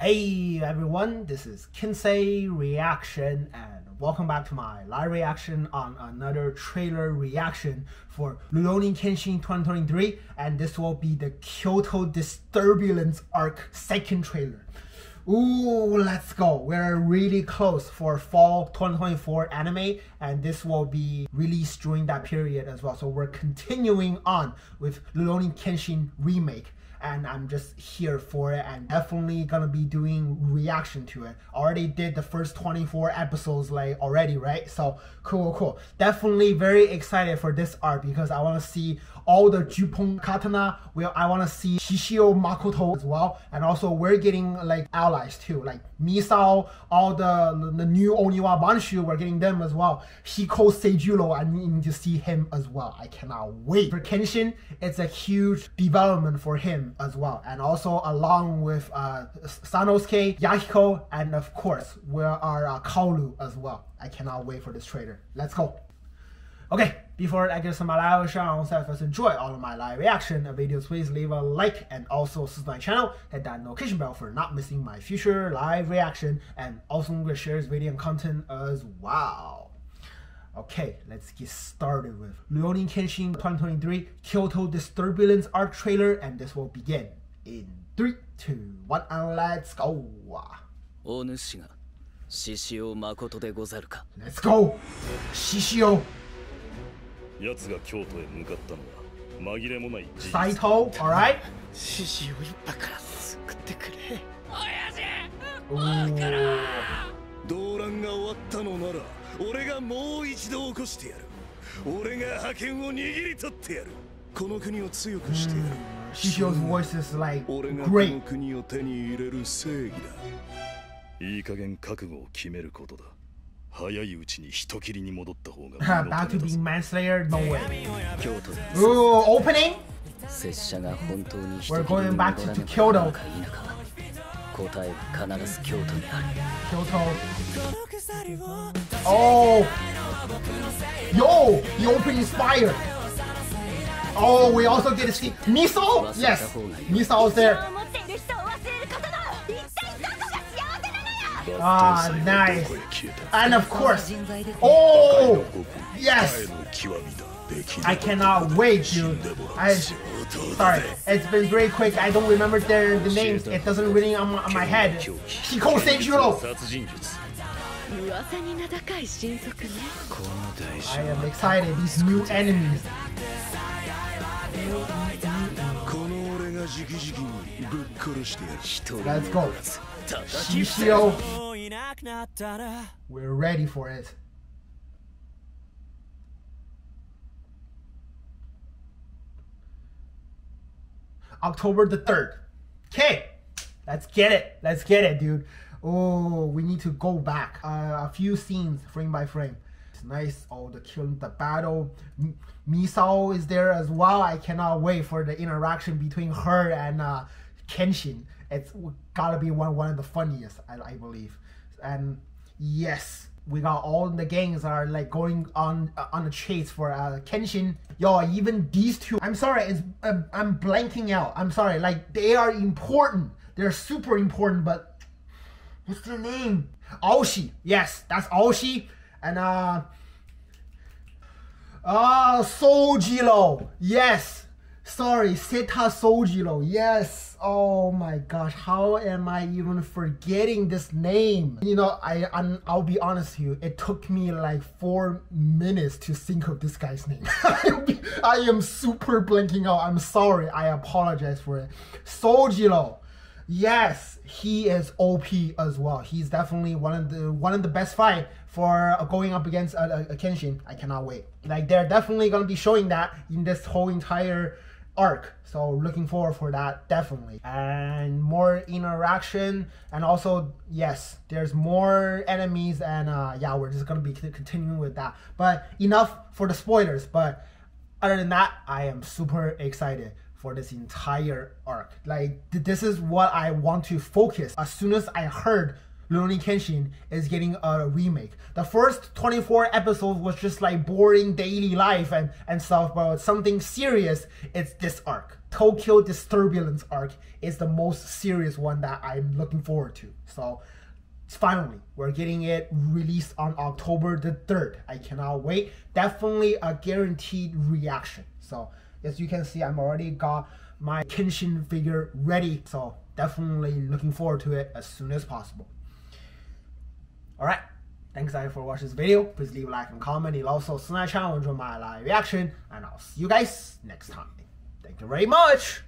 Hey everyone, this is KenSei Reaction and welcome back to my live reaction on another trailer reaction for Rurouni Kenshin 2023 and this will be the Kyoto Disturbulence arc second trailer. Ooh, let's go. We're really close for fall 2024 anime and this will be released during that period as well. So we're continuing on with Rurouni Kenshin remake and I'm just here for it and definitely gonna be doing reaction to it. Already did the first 24 episodes like already, right? So cool, cool. Definitely very excited for this art because I wanna see all the Juppongatana. Well, I wanna see Shishio Makoto as well. And also we're getting like allies too, like Misao, all the the new Oniwabanshu, we're getting them as well. Hiko Seijuro, I need to see him as well. I cannot wait. For Kenshin, it's a huge development for him as well. And also along with uh, Sanosuke, Yahiko, and of course, we are uh, Kaoru as well. I cannot wait for this trailer. Let's go. Okay, before I get some my live show, if you enjoy all of my live reaction videos, please leave a like and also subscribe my channel, hit that notification bell for not missing my future live reaction and also share this video and content as well. Okay, let's get started with Rurouni Kenshin 2023 Kyoto Disturbulence arc trailer, and this will begin in 3, 2, 1, and let's go! お主が獅子王誠でござるか Let's go! Shishio 奴が京都へ向かったのは紛れもない事実 Saito, alright? 獅子を一派から救ってくれ Ooh. 動乱が終わったのなら俺がもう一度起こしてやる俺が覇権を握り取ってやるこの国を強くしてやる Shishio's voice is like 俺がこの great. 国を手に入れる正義だいい加減覚悟を決めることだ早いうちに人斬りに戻った方が身の About た to め be manslayer? No way. 京都で Ooh, opening? 拙者が本当に We're 人斬り going に back 戻 to らなかったか否かは答えは必ず京都にある京都 Oh Yo Yo! The opening is fire! Oh, we also get to see Miso? Yes! Miso is there. Ah, 抜刀斎 nice. はどこへ消えた And of course, 人材で oh! 僕 Yes! の極みだべき I cannot wait, dude. I, sorry, it's been very quick. I don't remember their the names. It doesn't really on my, on my head. Hiko Seijuro. 殺人術噂に名高い神族ねこの大 I am excited. These new enemies. この俺が直々にぶっ殺してやる一人 Let's go. Shishio. We're ready for it. October the 3rd. Okay, let's get it. Let's get it, dude. Oh, we need to go back uh, a few scenes frame by frame. It's nice. Oh, the kill, the battle. M Misao is there as well. I cannot wait for the interaction between her and uh, Kenshin it's gotta be one one of the funniest, I, I believe. And yes, we got all the gangs are like going on uh, on a chase for uh, Kenshin. Yo, even these two. I'm sorry, it's um, I'm blanking out. I'm sorry. Like they are important. They're super important, but what's their name? Aoshi. Yes, that's Aoshi. And uh, uh Sojiro. Yes. Sorry, Seta Sojiro. Yes. Oh my gosh, how am I even forgetting this name? You know, I I'm, I'll be honest with you. It took me like four minutes to think of this guy's name. I am super blanking out. I'm sorry. I apologize for it. Sojiro. Yes, he is OP as well. He's definitely one of the one of the best fight for uh, going up against a, uh, Kenshin. I cannot wait. Like they're definitely gonna be showing that in this whole entire arc. So looking forward for that definitely. And more interaction and also yes, there's more enemies and uh, yeah, we're just gonna be continuing with that. But enough for the spoilers. But other than that, I am super excited for this entire arc. Like th- this is what I want to focus. As soon as I heard Rurouni Kenshin is getting a remake. The first 24 episodes was just like boring daily life and, and stuff, but something serious, it's this arc. Tokyo Disturbulence arc is the most serious one that I'm looking forward to. So finally, we're getting it released on October the 3rd. I cannot wait. Definitely a guaranteed reaction. So as you can see, I'm already got my Kenshin figure ready. So definitely looking forward to it as soon as possible. Alright, thanks guys for watching this video. Please leave a like and comment. You'll also subscribe channel enjoy my live reaction. And I'll see you guys next time. Thank you very much.